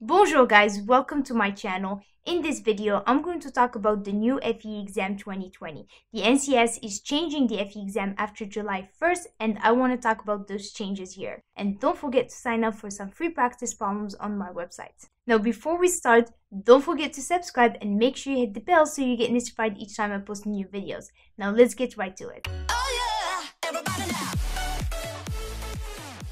Bonjour guys, welcome to my channel. In this video, I'm going to talk about the new FE exam 2020. The NCEES is changing the FE exam after July 1st and I want to talk about those changes here. And don't forget to sign up for some free practice problems on my website. Now before we start, don't forget to subscribe and make sure you hit the bell so you get notified each time I post new videos. Now let's get right to it.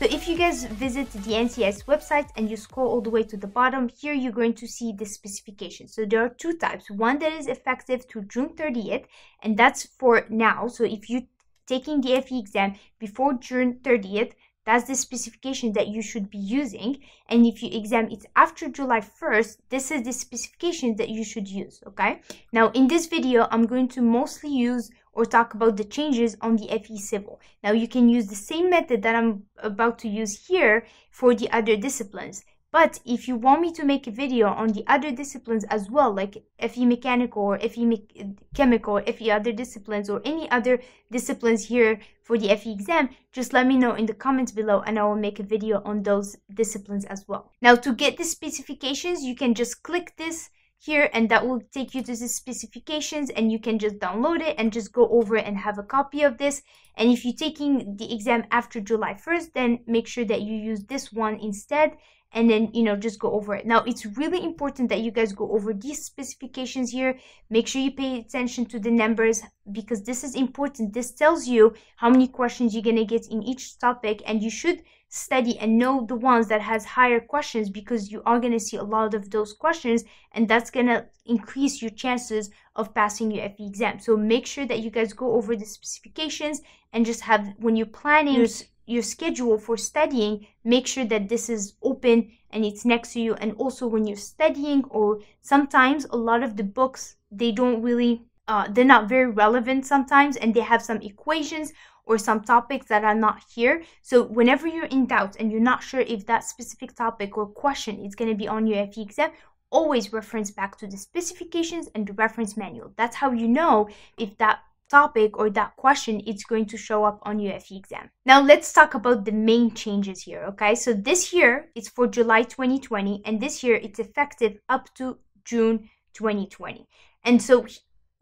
So if you guys visit the NCEES website and you scroll all the way to the bottom, here you're going to see the specifications. So there are two types. One that is effective to June 30th, and that's for now. So if you're taking the FE exam before June 30th, that's the specification that you should be using. And if you exam it after July 1st, this is the specification that you should use, okay? Now, in this video, I'm going to mostly use or talk about the changes on the FE Civil. Now you can use the same method that I'm about to use here for the other disciplines. But if you want me to make a video on the other disciplines as well, like FE Mechanical or FE Me Chemical, or FE other disciplines or any other disciplines here for the FE exam, just let me know in the comments below and I will make a video on those disciplines as well. Now to get the specifications, you can just click this here and that will take you to the specifications and you can just download it and just go over and have a copy of this. And if you're taking the exam after July 1st then make sure that you use this one instead and then you know just go over it. Now it's really important that you guys go over these specifications here. Make sure you pay attention to the numbers because this is important. This tells you how many questions you're going to get in each topic and you should study and know the ones that has higher questions because you are going to see a lot of those questions and that's going to increase your chances of passing your FE exam. So make sure that you guys go over the specifications and just have when you're planning your, your schedule for studying, make sure that this is open and it's next to you and also when you're studying or sometimes a lot of the books they don't really uh, they're not very relevant sometimes and they have some equations or some topics that are not here. So whenever you're in doubt and you're not sure if that specific topic or question is going to be on your FE exam, always reference back to the specifications and the reference manual. That's how you know if that topic or that question is going to show up on your FE exam. Now let's talk about the main changes here, okay? So this year it's for July 2020 and this year it's effective up to June 2020. And so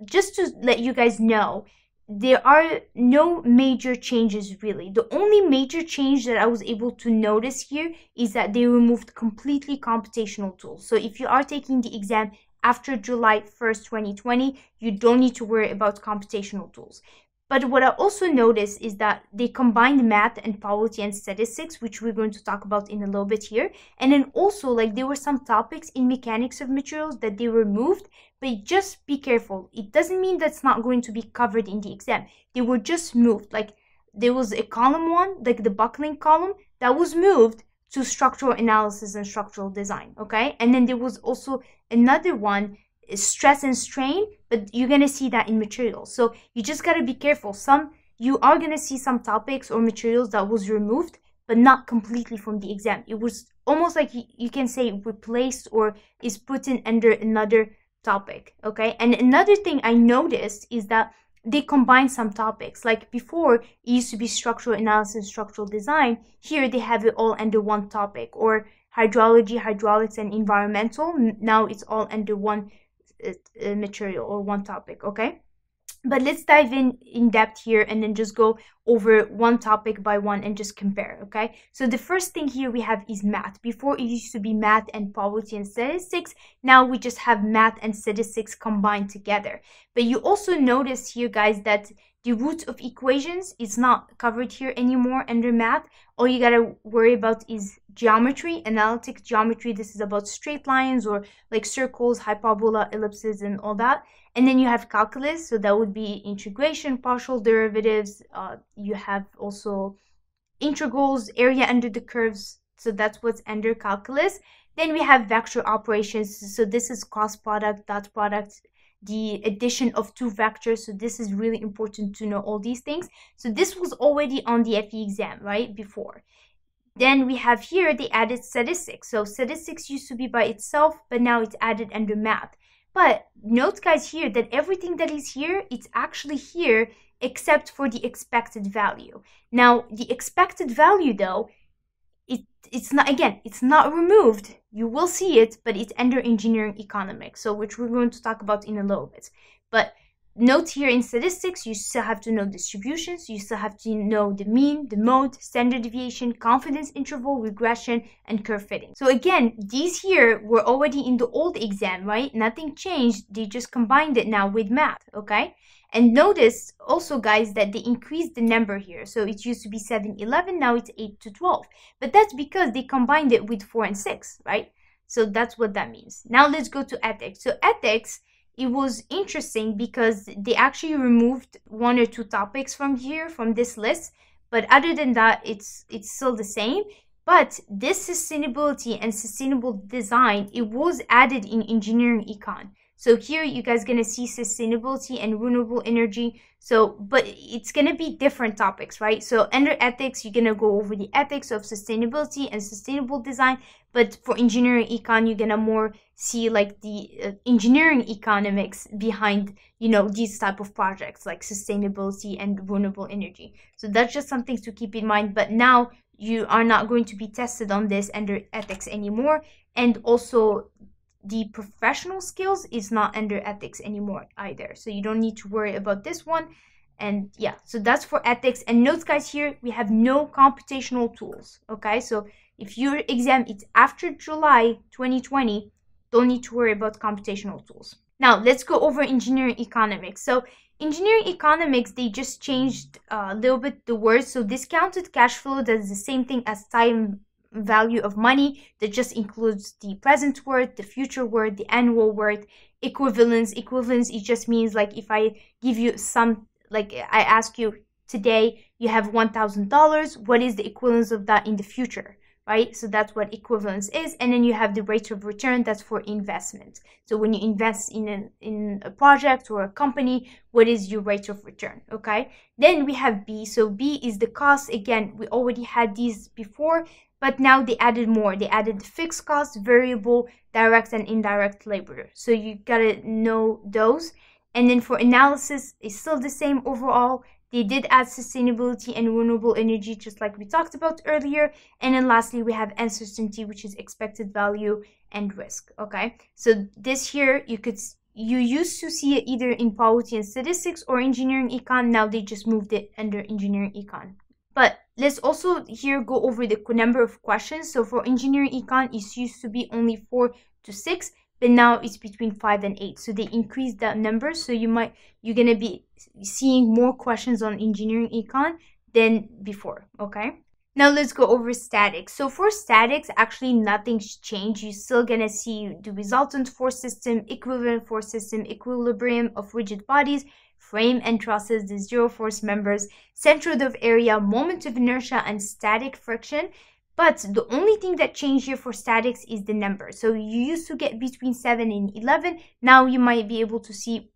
just to let you guys know, there are no major changes really. The only major change that I was able to notice here is that they removed completely computational tools. So if you are taking the exam after July 1st, 2020, you don't need to worry about computational tools. But what I also noticed is that they combined math and probability and statistics, which we're going to talk about in a little bit here. And then also like there were some topics in mechanics of materials that they removed, but just be careful. It doesn't mean that's not going to be covered in the exam. They were just moved. Like there was a column one, like the buckling column, that was moved to structural analysis and structural design. Okay. And then there was also another one stress and strain, but you're going to see that in materials. So you just got to be careful. Some, you are going to see some topics or materials that was removed, but not completely from the exam. It was almost like you, you can say replaced or is put in under another topic. Okay. And another thing I noticed is that they combine some topics. Like before, it used to be structural analysis, structural design. Here they have it all under one topic or hydrology, hydraulics, and environmental. Now it's all under one uh, material or one topic okay? But let's dive in in depth here and then just go over one topic by one and just compare okay? So the first thing here we have is math. Before it used to be math and probability and statistics. Now we just have math and statistics combined together. But you also notice here guys that the root of equations is not covered here anymore under math. All you gotta worry about is geometry analytic geometry. This is about straight lines or like circles hyperbola ellipses and all that. And then you have calculus so that would be integration partial derivatives. Uh, you have also integrals area under the curves so that's what's under calculus. Then we have vector operations. So this is cross product dot product the addition of two vectors. So this is really important to know all these things. So this was already on the FE exam right before. Then we have here they added statistics. So statistics used to be by itself but now it's added under math. But note guys here that everything that is here it's actually here except for the expected value. Now the expected value though it it's not again it's not removed. You will see it but it's under engineering economics so which we're going to talk about in a little bit. But note here in statistics you still have to know distributions you still have to know the mean the mode standard deviation confidence interval regression and curve fitting. So again these here were already in the old exam right? Nothing changed. They just combined it now with math okay and notice also guys that they increased the number here. So it used to be 7, 11, now it's 8 to 12. But that's because they combined it with 4 and 6, right? So that's what that means. Now let's go to ethics. So ethics, it was interesting because they actually removed one or two topics from here, from this list. But other than that, it's it's still the same. But this sustainability and sustainable design, it was added in engineering econ. So here you guys gonna see sustainability and renewable energy. So, but it's gonna be different topics, right? So under ethics, you're gonna go over the ethics of sustainability and sustainable design. But for engineering econ, you're gonna more see like the uh, engineering economics behind, you know, these type of projects like sustainability and renewable energy. So that's just something to keep in mind. But now you are not going to be tested on this under ethics anymore. And also the professional skills is not under ethics anymore either. So you don't need to worry about this one. And yeah, so that's for ethics. And notes guys here, we have no computational tools. Okay, so if your exam is after July 2020, don't need to worry about computational tools. Now let's go over engineering economics. So engineering economics, they just changed uh, a little bit the words. So discounted cash flow, does the same thing as time value of money that just includes the present worth, the future worth, the annual worth, equivalence. Equivalence, it just means like if I give you some, like I ask you today, you have $1,000, what is the equivalence of that in the future? Right? So that's what equivalence is. And then you have the rate of return, that's for investment. So when you invest in, an, in a project or a company, what is your rate of return, okay? Then we have B. So B is the cost. Again, we already had these before, but now they added more. They added fixed cost, variable, direct, and indirect labor. So you gotta know those. And then for analysis, it's still the same overall. They did add sustainability and renewable energy, just like we talked about earlier. And then lastly, we have uncertainty, which is expected value and risk. Okay, so this here, you could you used to see it either in probability and statistics or engineering econ. Now they just moved it under engineering econ. But let's also here go over the number of questions. So for engineering econ, it used to be only four to six but now it's between five and eight. So they increased that number. So you might you're gonna be seeing more questions on engineering econ than before. Okay. Now let's go over statics. So for statics, actually nothing's changed. You're still gonna see the resultant force system, equivalent force system, equilibrium of rigid bodies, frame and trusses, the zero force members, centroid of area, moment of inertia, and static friction. But the only thing that changed here for statics is the number. So you used to get between 7 and 11. Now you might be able to see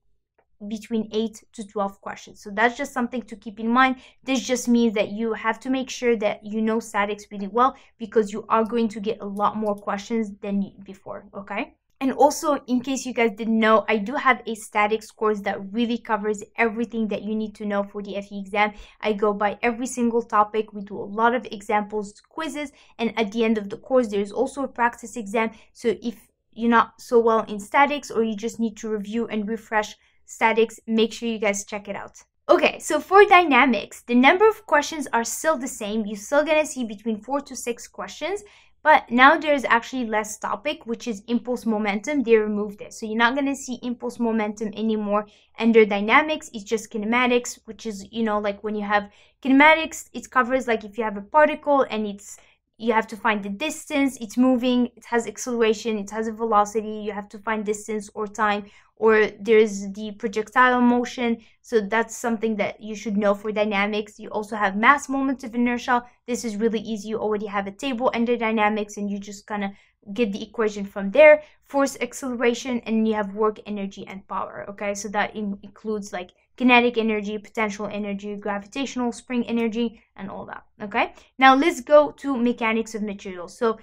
between 8 to 12 questions. So that's just something to keep in mind. This just means that you have to make sure that you know statics really well because you are going to get a lot more questions than before, okay? And also, in case you guys didn't know, I do have a statics course that really covers everything that you need to know for the FE exam. I go by every single topic. We do a lot of examples, quizzes, and at the end of the course, there's also a practice exam. So if you're not so well in statics or you just need to review and refresh statics, make sure you guys check it out. Okay, so for dynamics, the number of questions are still the same. You're still gonna see between four to six questions, but now there's actually less topic, which is impulse momentum. They removed it. So you're not going to see impulse momentum anymore under dynamics. It's just kinematics, which is, you know, like when you have kinematics, it covers like if you have a particle and it's you have to find the distance it's moving it has acceleration it has a velocity you have to find distance or time or there's the projectile motion. So that's something that you should know for dynamics. You also have mass moments of inertia. This is really easy. You already have a table under dynamics and you just kind of get the equation from there. Force acceleration and you have work energy and power okay? So that in includes like kinetic energy, potential energy, gravitational spring energy, and all that. Okay, now let's go to mechanics of materials. So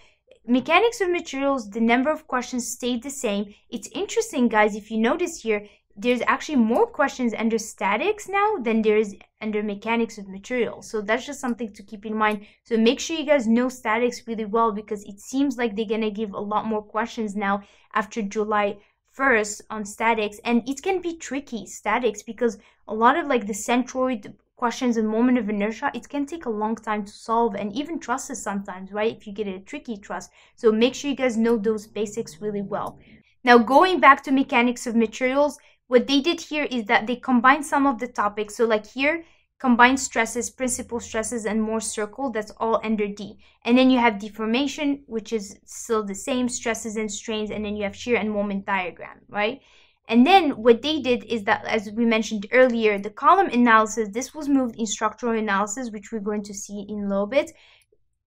mechanics of materials, the number of questions stayed the same. It's interesting, guys, if you notice here, there's actually more questions under statics now than there is under mechanics of materials. So that's just something to keep in mind. So make sure you guys know statics really well because it seems like they're going to give a lot more questions now after July 1st on statics. And it can be tricky, statics, because a lot of like the centroid questions and moment of inertia, it can take a long time to solve and even trusses sometimes, right? If you get a tricky truss. So make sure you guys know those basics really well. Now going back to mechanics of materials, what they did here is that they combined some of the topics. So like here, combined stresses, principal stresses, and Mohr circle, that's all under D. And then you have deformation, which is still the same, stresses and strains, and then you have shear and moment diagram, right? And then what they did is that, as we mentioned earlier, the column analysis, this was moved in structural analysis, which we're going to see in a little bit.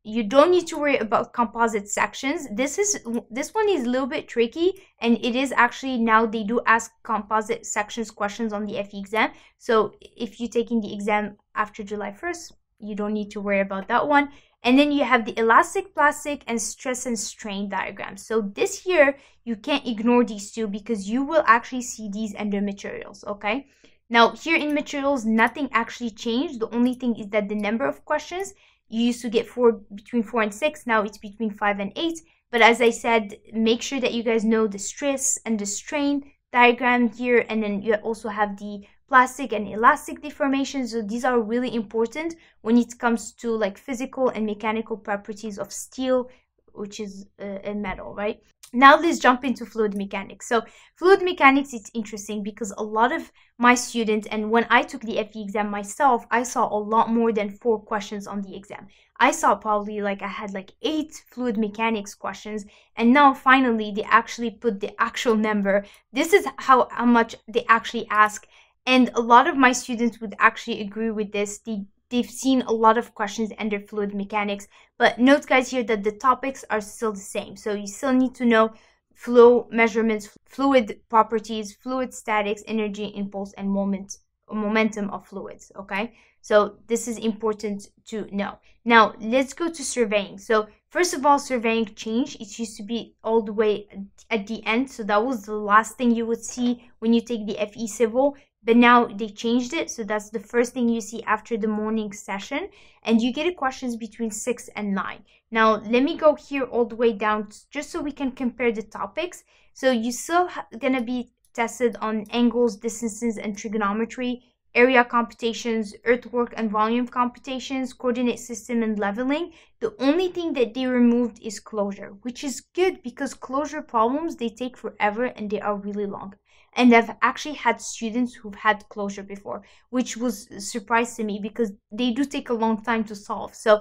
You don't need to worry about composite sections. This is this one is a little bit tricky and it is actually now they do ask composite sections questions on the FE exam. So if you're taking the exam after July 1st you don't need to worry about that one. And then you have the elastic plastic and stress and strain diagrams so this year you can't ignore these two because you will actually see these under materials okay? Now here in materials nothing actually changed. The only thing is that the number of questions you used to get four between four and six. Now it's between five and eight. But as i said make sure that you guys know the stress and the strain diagram here. And then you also have the plastic and elastic deformations so these are really important when it comes to like physical and mechanical properties of steel which is uh, a, a metal right now let's jump into fluid mechanics. So fluid mechanics, it's interesting because a lot of my students, and when I took the FE exam myself, I saw a lot more than four questions on the exam. I saw probably like I had like eight fluid mechanics questions, and now finally they actually put the actual number. This is how, how much they actually ask. And a lot of my students would actually agree with this. They they've seen a lot of questions under fluid mechanics. But note guys here that the topics are still the same. So you still need to know flow measurements, fluid properties, fluid statics, energy, impulse, and moment momentum of fluids. Okay. So this is important to know. Now let's go to surveying. So first of all, surveying changed. It used to be all the way at the end. So that was the last thing you would see when you take the FE civil but now they changed it so that's the first thing you see after the morning session and you get questions between 6 and 9 now let me go here all the way down just so we can compare the topics so you still gonna be tested on angles distances and trigonometry area computations earthwork and volume computations coordinate system and leveling the only thing that they removed is closure which is good because closure problems they take forever and they are really long and I've actually had students who've had closure before, which was a surprise to me because they do take a long time to solve. So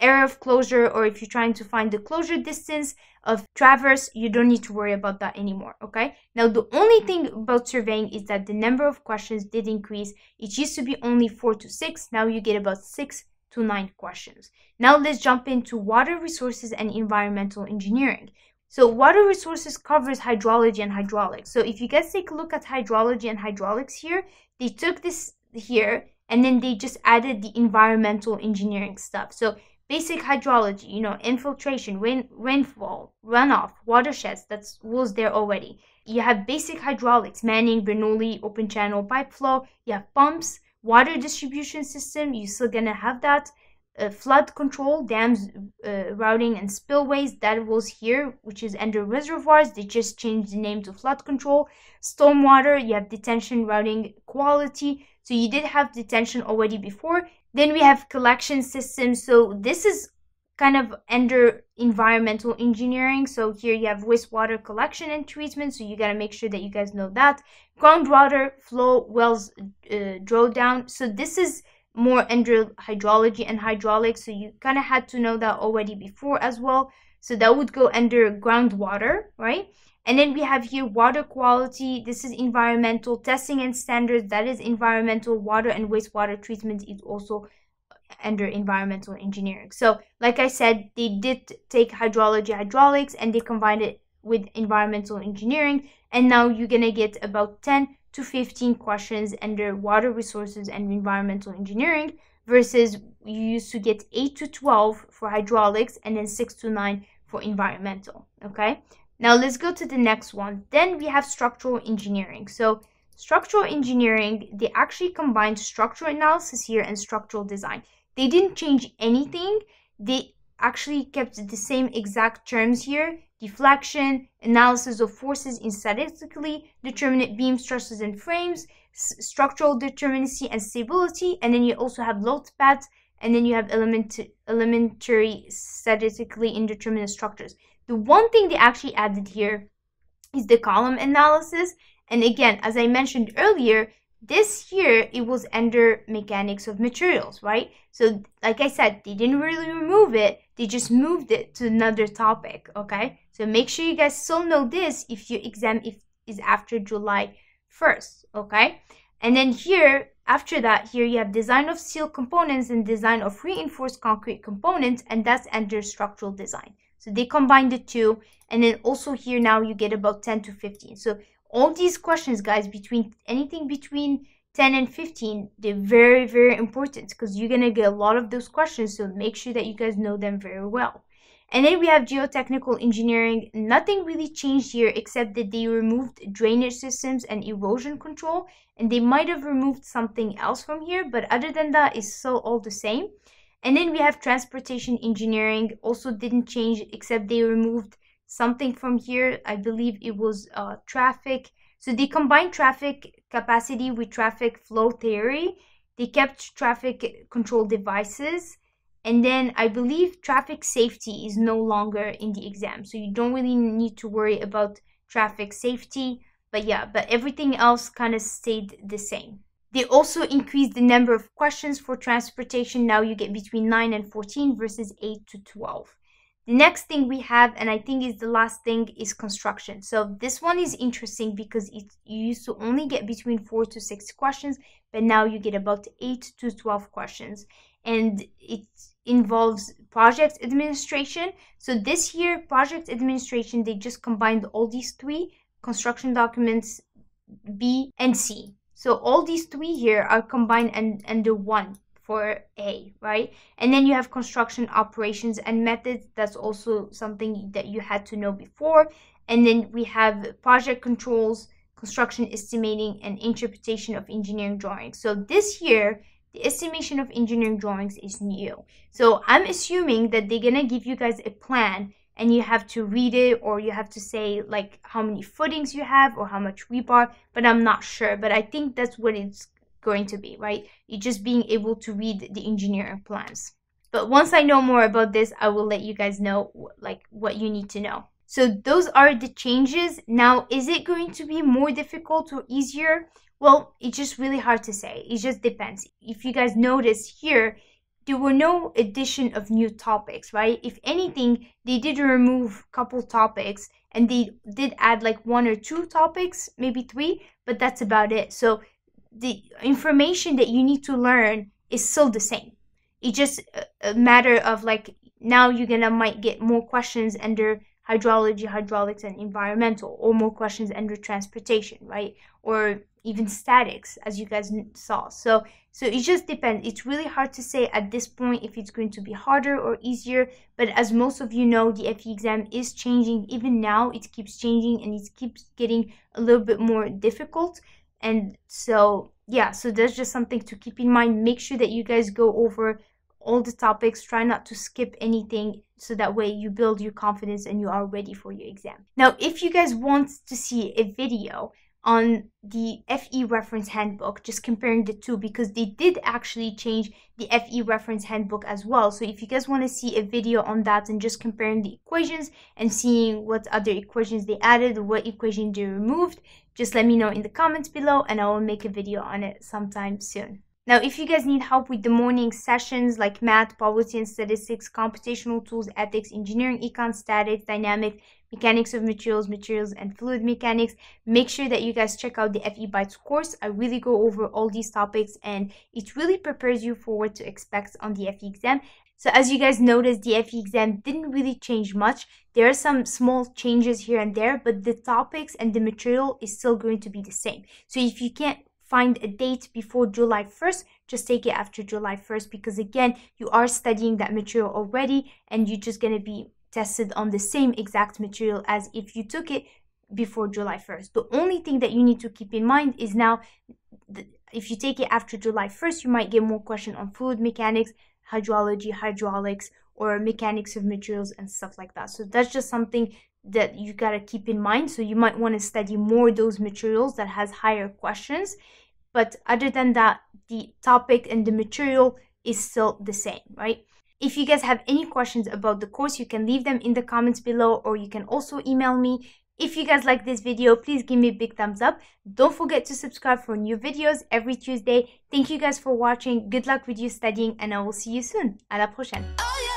area of closure or if you're trying to find the closure distance of traverse you don't need to worry about that anymore okay? Now the only mm-hmm. thing about surveying is that the number of questions did increase. It used to be only four to six. Now you get about six to nine questions. Now let's jump into water resources and environmental engineering. So water resources covers hydrology and hydraulics. So if you guys take a look at hydrology and hydraulics here, they took this here and then they just added the environmental engineering stuff. So basic hydrology, you know, infiltration, rain, rainfall, runoff, watersheds, that's was there already. You have basic hydraulics, Manning, Bernoulli, open channel pipe flow. You have pumps, water distribution system, you're still gonna have that uh, flood control, dams, uh, routing, and spillways. That was here, which is under reservoirs. They just changed the name to flood control. Stormwater, you have detention, routing, quality. So you did have detention already before. Then we have collection systems. So this is kind of under environmental engineering. So here you have wastewater collection and treatment. So you got to make sure that you guys know that. Groundwater flow wells uh, drawdown. So this is more under hydrology and hydraulics. So you kind of had to know that already before as well. So that would go under groundwater, right? And then we have here water quality. This is environmental testing and standards. That is environmental water and wastewater treatment is also under environmental engineering. So like I said, they did take hydrology, hydraulics, and they combined it with environmental engineering. And now you're going to get about 10 to 15 questions under water resources and environmental engineering versus you used to get 8 to 12 for hydraulics and then 6 to 9 for environmental okay now let's go to the next one then we have structural engineering so Structural engineering, they actually combined structural analysis here and structural design. They didn't change anything. They actually kept the same exact terms here. Deflection, analysis of forces in statically determinate beam stresses and frames, structural determinacy and stability, and then you also have load paths, and then you have element elementary statically indeterminate structures. The one thing they actually added here is the column analysis. And again, as I mentioned earlier, this year it was under mechanics of materials, right? So like I said, they didn't really remove it. They just moved it to another topic, okay? So make sure you guys still know this if your exam if, is after July 1st, okay? And then here, after that, here you have design of steel components and design of reinforced concrete components, and that's under structural design. So they combine the two, and then also here now you get about 10 to 15. So all these questions, guys, between anything between 10 and 15, they're very, very important because you're going to get a lot of those questions. So make sure that you guys know them very well. And then we have geotechnical engineering. Nothing really changed here except that they removed drainage systems and erosion control. And they might have removed something else from here, but other than that, it's still all the same. And then we have transportation engineering. Also didn't change except they removed something from here. I believe it was uh, traffic. So they combined traffic capacity with traffic flow theory. They kept traffic control devices and then I believe traffic safety is no longer in the exam. So you don't really need to worry about traffic safety. But yeah, but everything else kind of stayed the same. They also increased the number of questions for transportation. Now you get between 9 and 14 versus 8 to 12. The next thing we have, and I think is the last thing, is construction. So this one is interesting because it, you used to only get between 4 to 6 questions, but now you get about 8 to 12 questions. And it involves project administration. So this year, project administration, they just combined all these three construction documents, B and C. So all these three here are combined and under one for A, right? And then you have construction operations and methods. That's also something that you had to know before. And then we have project controls, construction estimating, and interpretation of engineering drawings. So this year, the estimation of engineering drawings is new. So I'm assuming that they're gonna give you guys a plan and you have to read it or you have to say like how many footings you have or how much rebar, but I'm not sure. But I think that's what it's going to be, right? you're just being able to read the engineering plans. But once I know more about this, I will let you guys know like what you need to know. So those are the changes. Now, is it going to be more difficult or easier? Well, it's just really hard to say. It just depends. If you guys notice here, there were no addition of new topics, right? If anything, they did remove couple topics and they did add like one or two topics, maybe three, but that's about it. So the information that you need to learn is still the same. It's just a matter of like now you're gonna might get more questions under hydrology, hydraulics, and environmental, or more questions under transportation, right? Or even statics as you guys saw. So so it just depends. It's really hard to say at this point if it's going to be harder or easier but as most of you know the FE exam is changing. Even now it keeps changing and it keeps getting a little bit more difficult. And so yeah so that's just something to keep in mind. Make sure that you guys go over all the topics. Try not to skip anything so that way you build your confidence and you are ready for your exam. Now if you guys want to see a video on the FE reference handbook, just comparing the two because they did actually change the FE reference handbook as well. So if you guys want to see a video on that and just comparing the equations and seeing what other equations they added what equation they removed, just let me know in the comments below and I will make a video on it sometime soon. Now, if you guys need help with the morning sessions like math, probability and statistics, computational tools, ethics, engineering, econ, statics, dynamics, mechanics of materials, materials and fluid mechanics. Make sure that you guys check out the FE Bytes course. I really go over all these topics and it really prepares you for what to expect on the FE exam. So as you guys noticed, the FE exam didn't really change much. There are some small changes here and there, but the topics and the material is still going to be the same. So if you can't find a date before July 1st, just take it after July 1st because again, you are studying that material already and you're just going to be tested on the same exact material as if you took it before July 1st. The only thing that you need to keep in mind is now, if you take it after July 1st, you might get more question on fluid mechanics, hydrology, hydraulics, or mechanics of materials and stuff like that. So that's just something that you got to keep in mind. So you might want to study more those materials that has higher questions. But other than that, the topic and the material is still the same, right? If you guys have any questions about the course, you can leave them in the comments below or you can also email me. If you guys like this video, please give me a big thumbs up. Don't forget to subscribe for new videos every Tuesday. Thank you guys for watching. Good luck with your studying and I will see you soon. À la prochaine. Oh